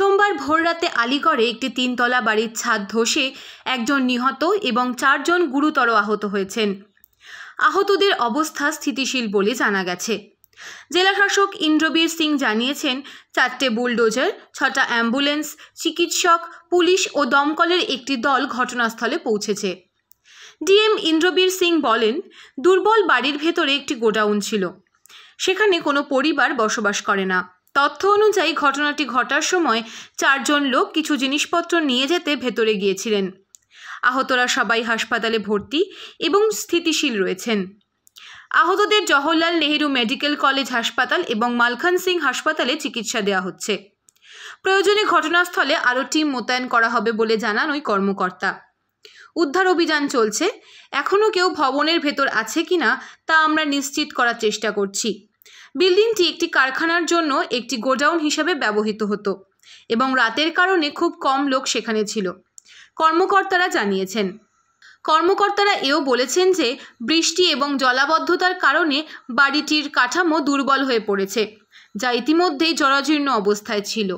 সোমবার ভোররাতে আলিগড়ে একটি তিনতলা বাড়ির ছাদ ধসে একজন নিহত এবং চারজন গুরুতর আহত হয়েছেন। আহতদের অবস্থা স্থিতিশীল বলে জানা গেছে। জেলাশাসক ইন্দ্রবীর সিং জানিয়েছেন, চারটে বুলডোজার, ছটা অ্যাম্বুলেন্স, চিকিৎসক, পুলিশ ও দমকলের একটি দল ঘটনাস্থলে পৌঁছেছে। ডিএম ইন্দ্রবীর সিং বলেন, দুর্বল বাড়ির ভেতরে একটি গোডাউন ছিল। সেখানে কোনো পরিবার বসবাস করে না। তথ্য অনুযায়ী ঘটনাটি ঘটার সময় চারজন লোক কিছু জিনিসপত্র নিয়ে যেতে ভেতরে গিয়েছিলেন। আহতরা সবাই হাসপাতালে ভর্তি এবং স্থিতিশীল রয়েছেন। আহতদের জওহরলাল নেহেরু মেডিকেল কলেজ হাসপাতাল এবং মালখান সিং হাসপাতালে চিকিৎসা দেওয়া হচ্ছে। প্রয়োজনে ঘটনাস্থলে আরও টিম মোতায়েন করা হবে বলে জানান ওই কর্মকর্তা। উদ্ধার অভিযান চলছে। এখনও কেউ ভবনের ভেতর আছে কিনা তা আমরা নিশ্চিত করার চেষ্টা করছি। বিল্ডিংটি একটি কারখানার জন্য একটি গোডাউন হিসাবে ব্যবহৃত হতো এবং রাতের কারণে খুব কম লোক সেখানে ছিল, কর্মকর্তারা জানিয়েছেন। কর্মকর্তারা এও বলেছেন যে, বৃষ্টি এবং জলাবদ্ধতার কারণে বাড়িটির কাঠামো দুর্বল হয়ে পড়েছে, যা ইতিমধ্যেই জরাজীর্ণ অবস্থায় ছিল।